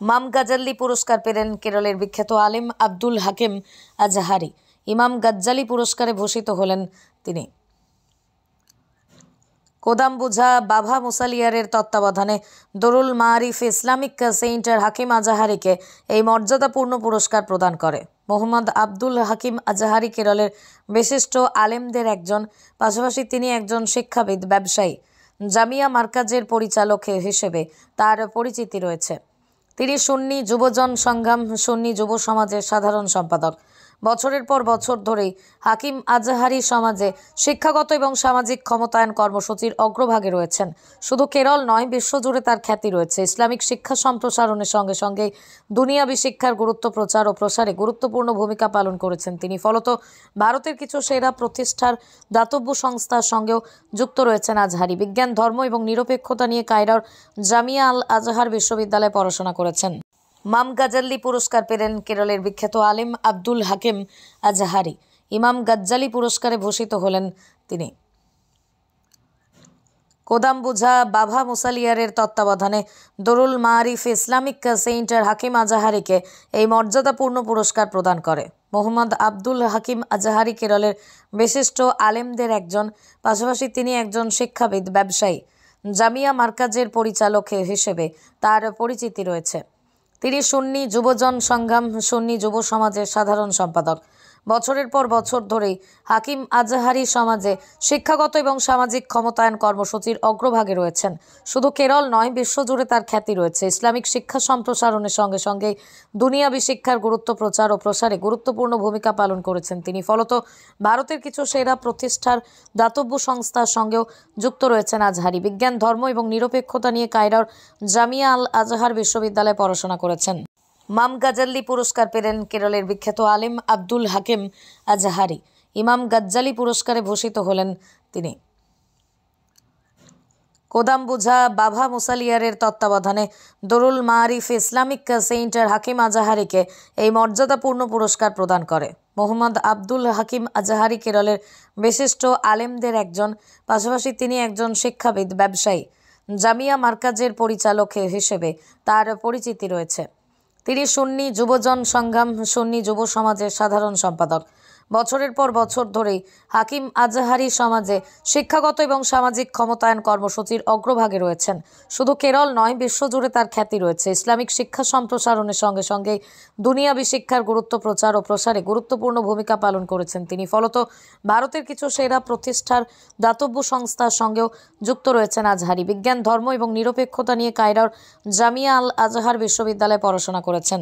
মাম গাজাল্লি পুরস্কার পেলেন কেরলের বিখ্যাত আলেম আব্দুল হাকিম আজাহারি। ইমাম গাজ্জালি পুরস্কারে ভূষিত হলেন তিনি। কোদামবুঝা বাভা মুসালিয়ারের তত্ত্বাবধানে দরুল মারিফ ইসলামিক সেন্টার হাকিম আজাহারিকে এই মর্যাদাপূর্ণ পুরস্কার প্রদান করে। মোহাম্মদ আব্দুল হাকিম আজাহারি কেরলের বিশিষ্ট আলেমদের একজন, পাশাপাশি তিনি একজন শিক্ষাবিদ, ব্যবসায়ী। জামিয়া মার্কাজের পরিচালক হিসেবে তার পরিচিতি রয়েছে। তিনি সুন্নি যুবজন সংগ্রাম সুন্নি যুব সমাজের সাধারণ সম্পাদক। বছরের পর বছর ধরেই হাকিম আজহারি সমাজে শিক্ষাগত এবং সামাজিক ক্ষমতায়ন কর্মসূচির অগ্রভাগে রয়েছেন। শুধু কেরল নয়, বিশ্বজুড়ে তার খ্যাতি রয়েছে। ইসলামিক শিক্ষা সম্প্রসারণের সঙ্গে সঙ্গে দুনিয়াবি শিক্ষার গুরুত্ব প্রচার ও প্রসারে গুরুত্বপূর্ণ ভূমিকা পালন করেছেন তিনি। ফলত ভারতের কিছু সেরা প্রতিষ্ঠার দাতব্য সংস্থার সঙ্গেও যুক্ত রয়েছেন আজহারি। বিজ্ঞান, ধর্ম এবং নিরপেক্ষতা নিয়ে কায়রার জামিয়া আল আজহার বিশ্ববিদ্যালয়ে পড়াশোনা করেছেন। মাম গাজাল্লি পুরস্কার পেলেন কেরলের বিখ্যাত আলেম আব্দুল হাকিম আজাহারি। ইমাম গাজ্জালি পুরস্কারে ভূষিত হলেন তিনি। কোদামবুঝা বাভা মুসালিয়ারের তত্ত্বাবধানে দরুল মারিফ ইসলামিক সেন্টার হাকিম আজাহারিকে এই মর্যাদাপূর্ণ পুরস্কার প্রদান করে। মোহাম্মদ আব্দুল হাকিম আজাহারি কেরলের বিশিষ্ট আলেমদের একজন, পাশাপাশি তিনি একজন শিক্ষাবিদ, ব্যবসায়ী। জামিয়া মার্কাজের পরিচালক হিসেবে তার পরিচিতি রয়েছে। তিনি সুন্নি যুবজন সংগ্রাম সুন্নি যুব সমাজের সাধারণ সম্পাদক। বছরের পর বছর ধরেই হাকিম আজহারি সমাজে শিক্ষাগত এবং সামাজিক ক্ষমতায়ন কর্মসূচির অগ্রভাগে রয়েছেন। শুধু কেরল নয়, বিশ্বজুড়ে তার খ্যাতি রয়েছে। ইসলামিক শিক্ষা সম্প্রসারণের সঙ্গে সঙ্গে দুনিয়াবি শিক্ষার গুরুত্ব প্রচার ও প্রসারে গুরুত্বপূর্ণ ভূমিকা পালন করেছেন তিনি। ফলত ভারতের কিছু সেরা প্রতিষ্ঠার দাতব্য সংস্থার সঙ্গেও যুক্ত রয়েছেন আজহারি। বিজ্ঞান, ধর্ম এবং নিরপেক্ষতা নিয়ে কায়রার জামিয়া আল আজহার বিশ্ববিদ্যালয়ে পড়াশোনা করেছেন। মাম গাজাল্লি পুরস্কার পেলেন কেরলের বিখ্যাত আলেম আব্দুল হাকিম আজাহারি। ইমাম গাজ্জালি পুরস্কারে ভূষিত হলেন তিনি। কোদামবুঝা বাভা মুসালিয়ারের তত্ত্বাবধানে দরুল মারিফ ইসলামিক সেন্টার হাকিম আজাহারিকে এই মর্যাদাপূর্ণ পুরস্কার প্রদান করে। মোহাম্মদ আব্দুল হাকিম আজাহারি কেরলের বিশিষ্ট আলেমদের একজন, পাশাপাশি তিনি একজন শিক্ষাবিদ, ব্যবসায়ী। জামিয়া মার্কাজের পরিচালক হিসেবে তার পরিচিতি রয়েছে। তিনি সুন্নি যুবজন সংগ্রাম সুন্নি যুব সমাজের সাধারণ সম্পাদক। বছরের পর বছর ধরেই হাকিম আজহারি সমাজে শিক্ষাগত এবং সামাজিক ক্ষমতায়ন কর্মসূচির অগ্রভাগে রয়েছেন। শুধু কেরল নয়, বিশ্বজুড়ে তার খ্যাতি রয়েছে। ইসলামিক শিক্ষা সম্প্রসারণের সঙ্গে সঙ্গে দুনিয়াবি শিক্ষার গুরুত্ব প্রচার ও প্রসারে গুরুত্বপূর্ণ ভূমিকা পালন করেছেন তিনি। ফলত ভারতের কিছু সেরা প্রতিষ্ঠার দাতব্য সংস্থার সঙ্গেও যুক্ত রয়েছেন আজহারি। বিজ্ঞান, ধর্ম এবং নিরপেক্ষতা নিয়ে কায়রার জামিয়া আল আজহার বিশ্ববিদ্যালয়ে পড়াশোনা করেছেন।